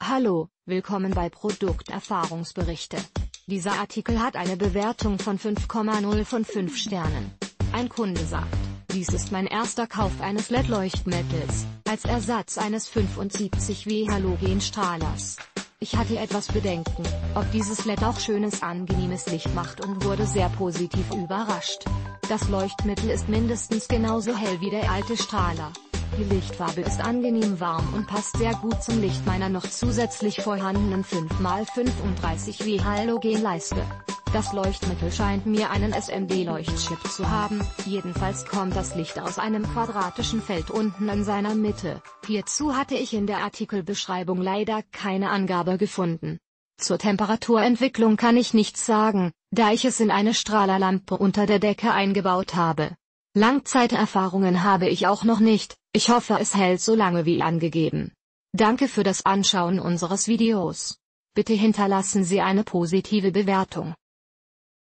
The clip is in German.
Hallo, willkommen bei Produkterfahrungsberichte. Dieser Artikel hat eine Bewertung von 5,0 von 5 Sternen. Ein Kunde sagt, dies ist mein erster Kauf eines LED-Leuchtmittels, als Ersatz eines 75W Halogenstrahlers. Ich hatte etwas Bedenken, ob dieses LED auch schönes angenehmes Licht macht und wurde sehr positiv überrascht. Das Leuchtmittel ist mindestens genauso hell wie der alte Strahler. Die Lichtfarbe ist angenehm warm und passt sehr gut zum Licht meiner noch zusätzlich vorhandenen 5x35W Halogenleiste. Das Leuchtmittel scheint mir einen SMD-Leuchtchip zu haben, jedenfalls kommt das Licht aus einem quadratischen Feld unten an seiner Mitte. Hierzu hatte ich in der Artikelbeschreibung leider keine Angabe gefunden. Zur Temperaturentwicklung kann ich nichts sagen, da ich es in eine Strahlerlampe unter der Decke eingebaut habe. Langzeiterfahrungen habe ich auch noch nicht, ich hoffe es hält so lange wie angegeben. Danke für das Anschauen unseres Videos. Bitte hinterlassen Sie eine positive Bewertung.